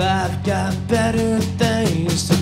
I've got better things to